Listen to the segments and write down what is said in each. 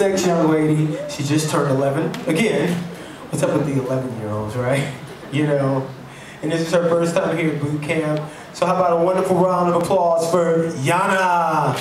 next young lady, she just turned 11. Again, what's up with the 11-year-olds, right? You know, and this is her first time here at boot camp. So how about a wonderful round of applause for Yana?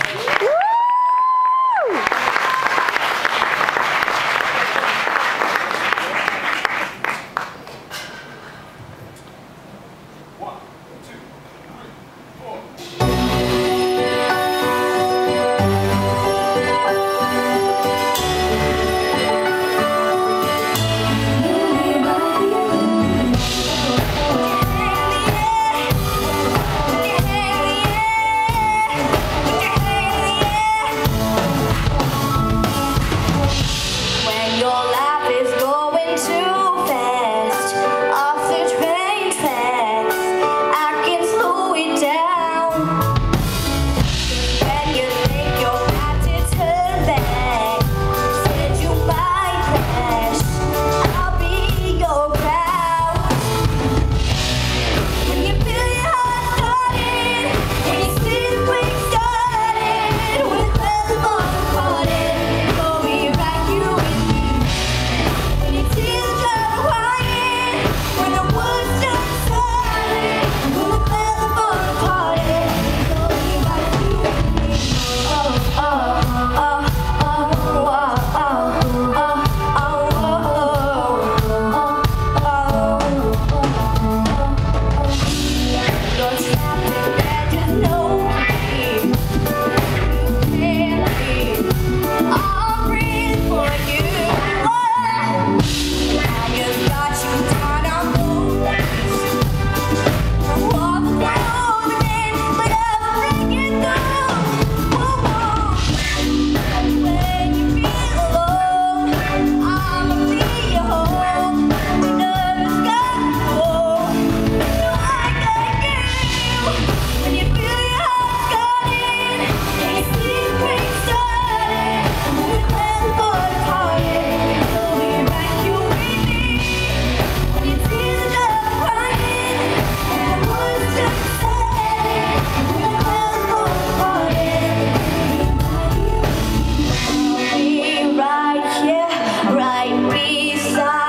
we saw.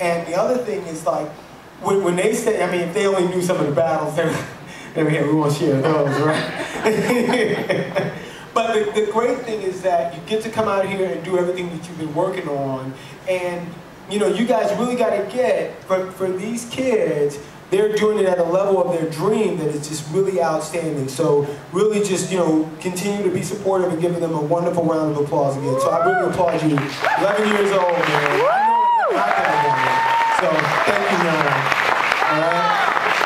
And the other thing is like, when, when they say, I mean, if they only knew some of the battles, they were here, we won't share those, right? but the, the great thing is that you get to come out here and do everything that you've been working on. And, you know, you guys really got to get, for, for these kids, they're doing it at a level of their dream that is just really outstanding. So really just, you know, continue to be supportive and giving them a wonderful round of applause again. So I really applaud you. 11 years old, man. So thank you, Nona. All right?